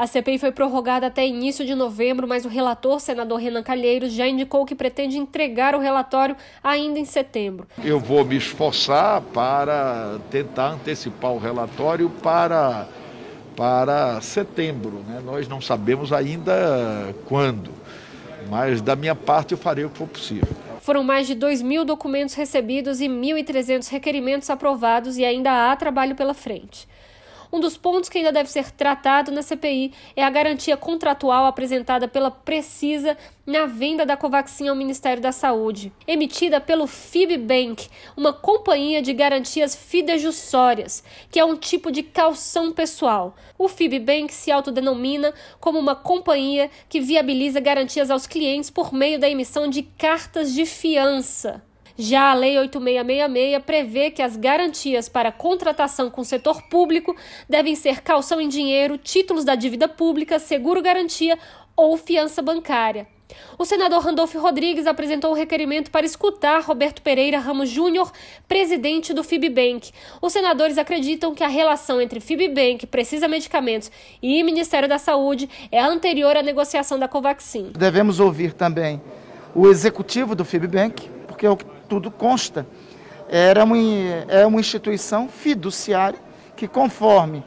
A CPI foi prorrogada até início de novembro, mas o relator, senador Renan Calheiros, já indicou que pretende entregar o relatório ainda em setembro. Eu vou me esforçar para tentar antecipar o relatório para, para setembro. Né? Nós não sabemos ainda quando, mas da minha parte eu farei o que for possível. Foram mais de 2 mil documentos recebidos e 1.300 requerimentos aprovados e ainda há trabalho pela frente. Um dos pontos que ainda deve ser tratado na CPI é a garantia contratual apresentada pela Precisa na venda da Covaxin ao Ministério da Saúde, emitida pelo Fibbank, uma companhia de garantias fidejussórias, que é um tipo de calção pessoal. O Fibbank se autodenomina como uma companhia que viabiliza garantias aos clientes por meio da emissão de cartas de fiança. Já a Lei 8666 prevê que as garantias para contratação com o setor público devem ser calção em dinheiro, títulos da dívida pública, seguro-garantia ou fiança bancária. O senador Randolfo Rodrigues apresentou o um requerimento para escutar Roberto Pereira Ramos Júnior, presidente do Fibbank. Os senadores acreditam que a relação entre Fibbank, Precisa Medicamentos e Ministério da Saúde é anterior à negociação da Covaxin. Devemos ouvir também o executivo do Fibbank, porque é o que tudo consta. Era uma, é uma instituição fiduciária que, conforme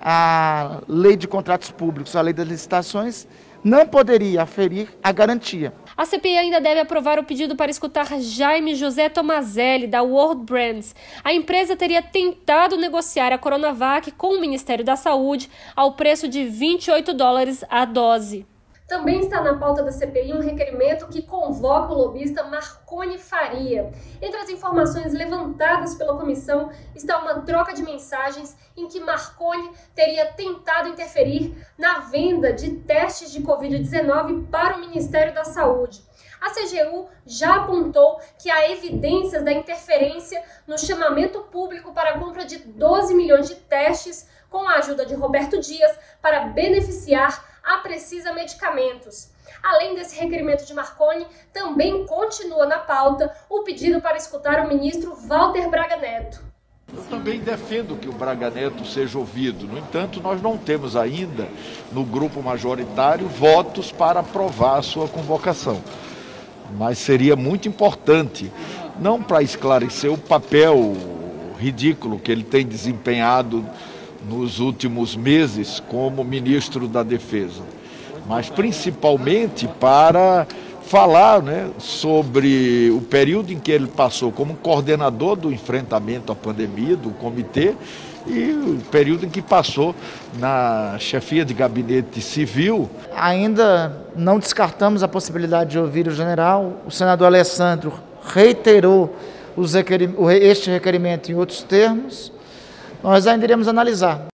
a lei de contratos públicos, a lei das licitações, não poderia aferir a garantia. A CPI ainda deve aprovar o pedido para escutar Jaime José Tomazelli, da World Brands. A empresa teria tentado negociar a Coronavac com o Ministério da Saúde ao preço de 28 dólares a dose. Também está na pauta da CPI um requerimento que convoca o lobista Marconi Faria. Entre as informações levantadas pela comissão está uma troca de mensagens em que Marconi teria tentado interferir na venda de testes de Covid-19 para o Ministério da Saúde. A CGU já apontou que há evidências da interferência no chamamento público para a compra de 12 milhões de testes com a ajuda de Roberto Dias para beneficiar a Precisa Medicamentos. Além desse requerimento de Marconi, também continua na pauta o pedido para escutar o ministro Walter Braga Neto. Eu também defendo que o Braga Neto seja ouvido. No entanto, nós não temos ainda, no grupo majoritário, votos para aprovar a sua convocação. Mas seria muito importante, não para esclarecer o papel ridículo que ele tem desempenhado nos últimos meses como ministro da Defesa, mas principalmente para falar né, sobre o período em que ele passou como coordenador do enfrentamento à pandemia, do comitê, e o período em que passou na chefia de gabinete civil. Ainda não descartamos a possibilidade de ouvir o general. O senador Alessandro reiterou este requerimento em outros termos nós ainda iremos analisar.